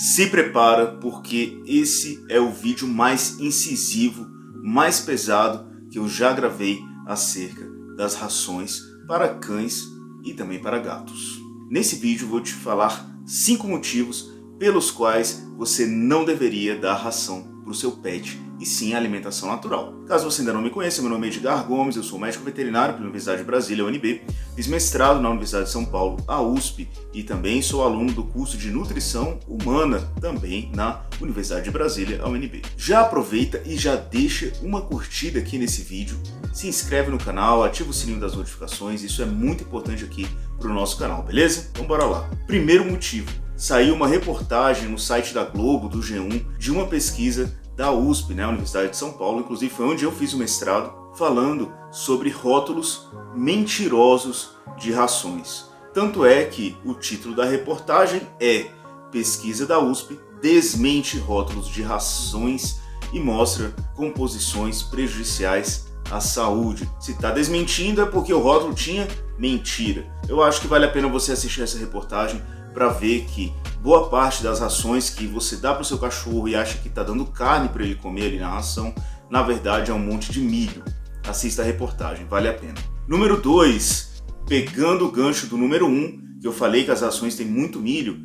Se prepara porque esse é o vídeo mais incisivo, mais pesado que eu já gravei acerca das rações para cães e também para gatos. Nesse vídeo vou te falar cinco motivos pelos quais você não deveria dar ração para o seu pet e sim a alimentação natural. Caso você ainda não me conheça, meu nome é Edgar Gomes, eu sou médico veterinário pela Universidade de Brasília, UNB, fiz mestrado na Universidade de São Paulo, a USP, e também sou aluno do curso de Nutrição Humana, também na Universidade de Brasília, a UNB. Já aproveita e já deixa uma curtida aqui nesse vídeo, se inscreve no canal, ativa o sininho das notificações, isso é muito importante aqui para o nosso canal, beleza? Então bora lá. Primeiro motivo, saiu uma reportagem no site da Globo, do G1, de uma pesquisa da USP, né, Universidade de São Paulo, inclusive foi onde eu fiz o mestrado, falando sobre rótulos mentirosos de rações. Tanto é que o título da reportagem é Pesquisa da USP desmente rótulos de rações e mostra composições prejudiciais à saúde. Se está desmentindo é porque o rótulo tinha mentira. Eu acho que vale a pena você assistir essa reportagem para ver que boa parte das rações que você dá para o seu cachorro e acha que está dando carne para ele comer ali na ração, na verdade é um monte de milho. Assista a reportagem, vale a pena. Número 2, pegando o gancho do número 1, um, que eu falei que as rações têm muito milho,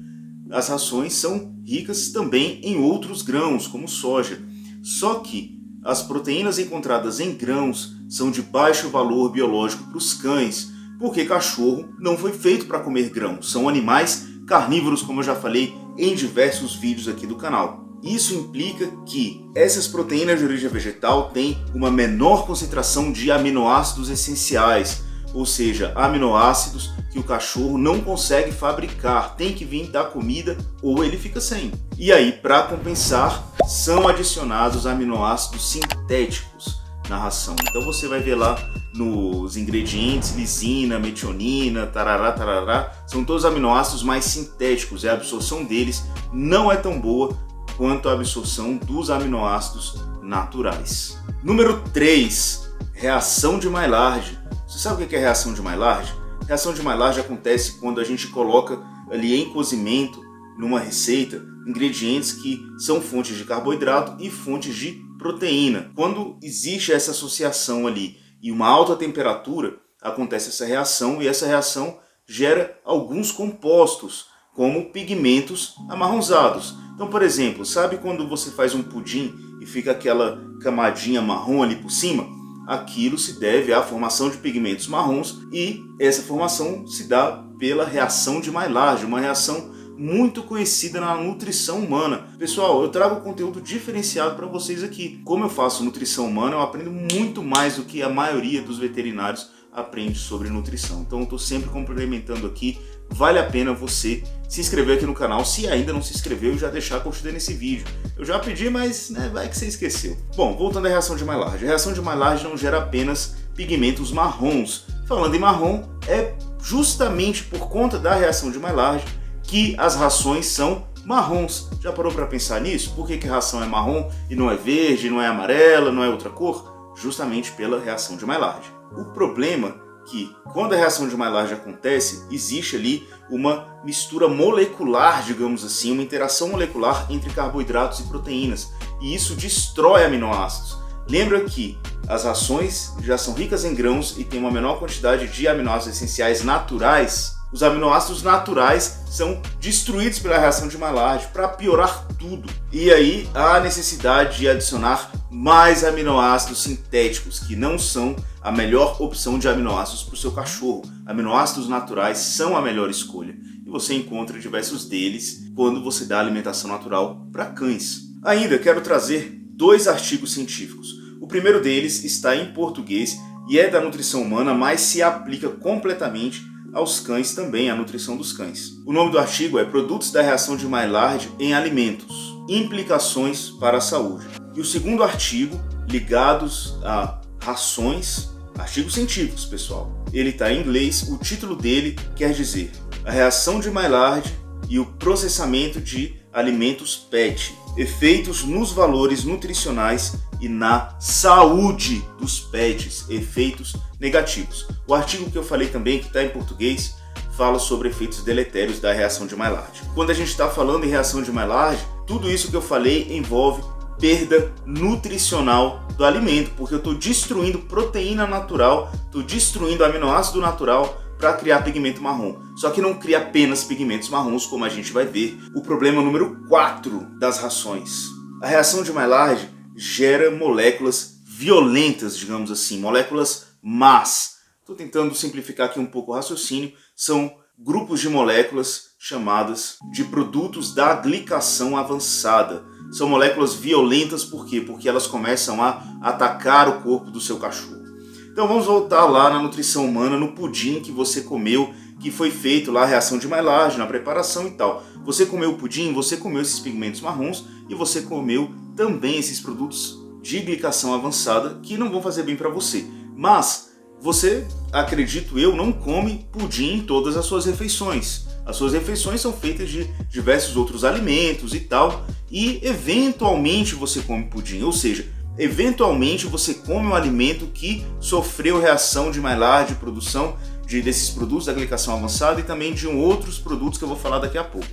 as rações são ricas também em outros grãos, como soja. Só que as proteínas encontradas em grãos são de baixo valor biológico para os cães, porque cachorro não foi feito para comer grãos, são animais carnívoros, como eu já falei em diversos vídeos aqui do canal. Isso implica que essas proteínas de origem vegetal têm uma menor concentração de aminoácidos essenciais, ou seja, aminoácidos que o cachorro não consegue fabricar, tem que vir da comida ou ele fica sem. E aí, para compensar, são adicionados aminoácidos sintéticos na ração. Então você vai ver lá nos ingredientes lisina, metionina, tarará, tarará, são todos aminoácidos mais sintéticos e a absorção deles não é tão boa quanto a absorção dos aminoácidos naturais. Número 3, reação de Maillard. Você sabe o que é reação de Maillard? Reação de Maillard acontece quando a gente coloca ali em cozimento, numa receita, ingredientes que são fontes de carboidrato e fontes de proteína. Quando existe essa associação ali e uma alta temperatura, acontece essa reação e essa reação gera alguns compostos, como pigmentos amarronzados. Então, por exemplo, sabe quando você faz um pudim e fica aquela camadinha marrom ali por cima? Aquilo se deve à formação de pigmentos marrons e essa formação se dá pela reação de Maillard, uma reação muito conhecida na nutrição humana. Pessoal, eu trago conteúdo diferenciado para vocês aqui. Como eu faço nutrição humana, eu aprendo muito mais do que a maioria dos veterinários aprende sobre nutrição. Então eu estou sempre complementando aqui. Vale a pena você se inscrever aqui no canal, se ainda não se inscreveu, e já deixar curtida nesse vídeo. Eu já pedi, mas né, vai que você esqueceu. Bom, voltando à reação de Maillard. A reação de Maillard não gera apenas pigmentos marrons. Falando em marrom, é justamente por conta da reação de Maillard que as rações são marrons. Já parou para pensar nisso? Por que, que a ração é marrom e não é verde, não é amarela, não é outra cor? Justamente pela reação de Maillard. O problema é que quando a reação de Maillard acontece, existe ali uma mistura molecular, digamos assim, uma interação molecular entre carboidratos e proteínas, e isso destrói aminoácidos. Lembra que as rações já são ricas em grãos e têm uma menor quantidade de aminoácidos essenciais naturais os aminoácidos naturais são destruídos pela reação de Maillard para piorar tudo. E aí há necessidade de adicionar mais aminoácidos sintéticos, que não são a melhor opção de aminoácidos para o seu cachorro. Aminoácidos naturais são a melhor escolha. E você encontra diversos deles quando você dá alimentação natural para cães. Ainda quero trazer dois artigos científicos. O primeiro deles está em português e é da nutrição humana, mas se aplica completamente aos cães também, a nutrição dos cães. O nome do artigo é Produtos da reação de Maillard em alimentos, implicações para a saúde. E o segundo artigo, ligados a rações, artigos científicos, pessoal. Ele está em inglês, o título dele quer dizer A reação de Maillard e o processamento de alimentos PET, efeitos nos valores nutricionais e na saúde dos pets, efeitos negativos. O artigo que eu falei também, que está em português, fala sobre efeitos deletérios da reação de Maillard. Quando a gente está falando em reação de Maillard, tudo isso que eu falei envolve perda nutricional do alimento, porque eu estou destruindo proteína natural, estou destruindo aminoácido natural para criar pigmento marrom. Só que não cria apenas pigmentos marrons, como a gente vai ver. O problema número 4 das rações. A reação de Maillard gera moléculas violentas, digamos assim, moléculas más. Estou tentando simplificar aqui um pouco o raciocínio. São grupos de moléculas chamadas de produtos da glicação avançada. São moléculas violentas por quê? Porque elas começam a atacar o corpo do seu cachorro. Então vamos voltar lá na nutrição humana, no pudim que você comeu, que foi feito lá a reação de Maillard, na preparação e tal. Você comeu o pudim, você comeu esses pigmentos marrons e você comeu também esses produtos de glicação avançada que não vão fazer bem para você. Mas você, acredito eu, não come pudim em todas as suas refeições. As suas refeições são feitas de diversos outros alimentos e tal, e eventualmente você come pudim, ou seja, eventualmente você come um alimento que sofreu reação de Maillard, de produção de, desses produtos da glicação avançada e também de outros produtos que eu vou falar daqui a pouco.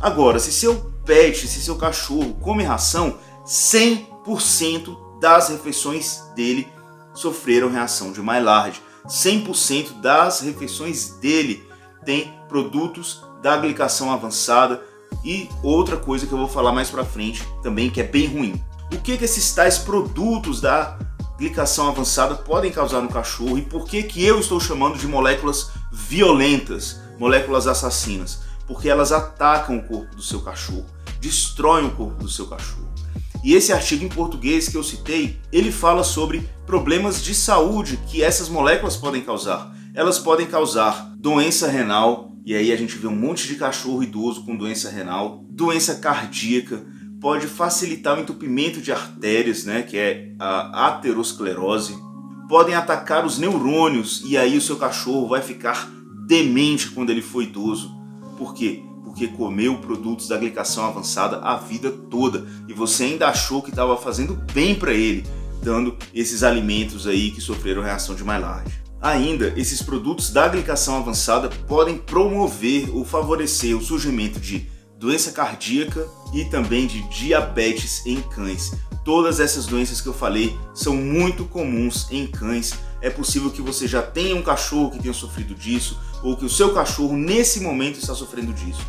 Agora, se seu pet, se seu cachorro come ração, 100% das refeições dele sofreram reação de Maillard. 100% das refeições dele tem produtos da glicação avançada e outra coisa que eu vou falar mais para frente também que é bem ruim. O que, que esses tais produtos da glicação avançada podem causar no cachorro e por que, que eu estou chamando de moléculas violentas, moléculas assassinas? Porque elas atacam o corpo do seu cachorro, destroem o corpo do seu cachorro. E esse artigo em português que eu citei, ele fala sobre problemas de saúde que essas moléculas podem causar. Elas podem causar doença renal, e aí a gente vê um monte de cachorro idoso com doença renal, doença cardíaca, pode facilitar o entupimento de artérias, né, que é a aterosclerose. Podem atacar os neurônios e aí o seu cachorro vai ficar demente quando ele for idoso. Por quê? Porque comeu produtos da glicação avançada a vida toda e você ainda achou que estava fazendo bem para ele, dando esses alimentos aí que sofreram reação de Maillard. Ainda, esses produtos da glicação avançada podem promover ou favorecer o surgimento de doença cardíaca e também de diabetes em cães. Todas essas doenças que eu falei são muito comuns em cães. É possível que você já tenha um cachorro que tenha sofrido disso ou que o seu cachorro nesse momento está sofrendo disso.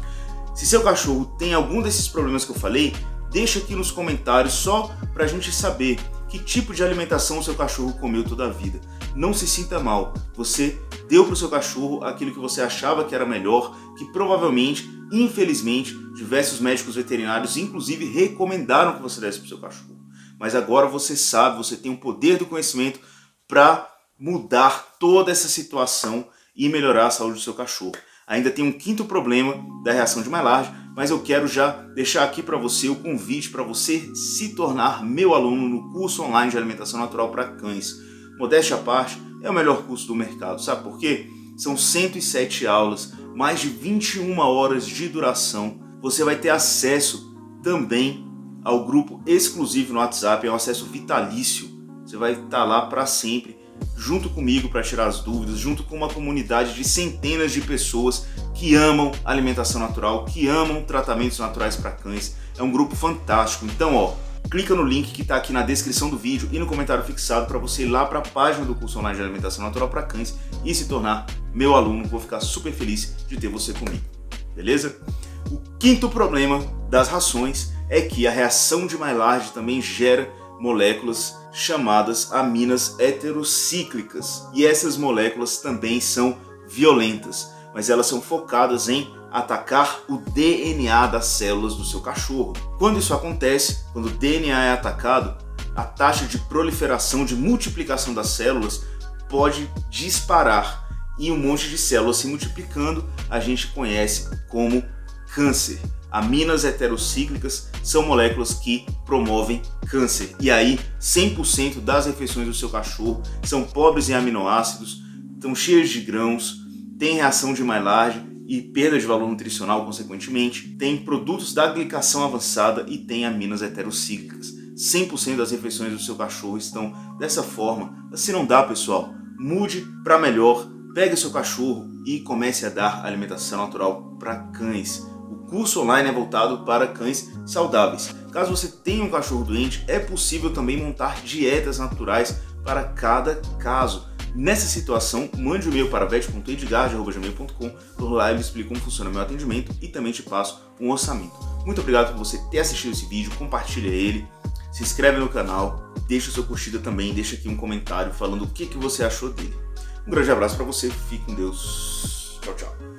Se seu cachorro tem algum desses problemas que eu falei, deixa aqui nos comentários só para a gente saber que tipo de alimentação o seu cachorro comeu toda a vida. Não se sinta mal, você deu para o seu cachorro aquilo que você achava que era melhor, que provavelmente Infelizmente, diversos médicos veterinários, inclusive, recomendaram que você desse para o seu cachorro. Mas agora você sabe, você tem o poder do conhecimento para mudar toda essa situação e melhorar a saúde do seu cachorro. Ainda tem um quinto problema da reação de Maillard, mas eu quero já deixar aqui para você o convite para você se tornar meu aluno no curso online de alimentação natural para cães. Modéstia à parte, é o melhor curso do mercado. Sabe por quê? São 107 aulas mais de 21 horas de duração. Você vai ter acesso também ao grupo exclusivo no WhatsApp, é um acesso vitalício. Você vai estar lá para sempre, junto comigo para tirar as dúvidas, junto com uma comunidade de centenas de pessoas que amam alimentação natural, que amam tratamentos naturais para cães. É um grupo fantástico. Então, ó, clica no link que está aqui na descrição do vídeo e no comentário fixado para você ir lá para a página do curso online de alimentação natural para cães e se tornar meu aluno. Vou ficar super feliz de ter você comigo, beleza? O quinto problema das rações é que a reação de Maillard também gera moléculas chamadas aminas heterocíclicas e essas moléculas também são violentas, mas elas são focadas em atacar o DNA das células do seu cachorro. Quando isso acontece, quando o DNA é atacado, a taxa de proliferação, de multiplicação das células pode disparar e um monte de células se multiplicando a gente conhece como câncer. Aminas heterocíclicas são moléculas que promovem câncer. E aí, 100% das refeições do seu cachorro são pobres em aminoácidos, estão cheias de grãos, têm reação de Maillard e perda de valor nutricional, consequentemente, tem produtos da glicação avançada e tem aminas heterocíclicas. 100% das refeições do seu cachorro estão dessa forma. Assim não dá, pessoal. Mude para melhor. Pegue seu cachorro e comece a dar alimentação natural para cães. O curso online é voltado para cães saudáveis. Caso você tenha um cachorro doente, é possível também montar dietas naturais para cada caso. Nessa situação, mande um e-mail para vet.edgard.gmail.com Por lá eu explico como funciona meu atendimento e também te passo um orçamento. Muito obrigado por você ter assistido esse vídeo, compartilha ele, se inscreve no canal, deixa sua curtida também, deixa aqui um comentário falando o que, que você achou dele. Um grande abraço para você, fique com Deus. Tchau, tchau.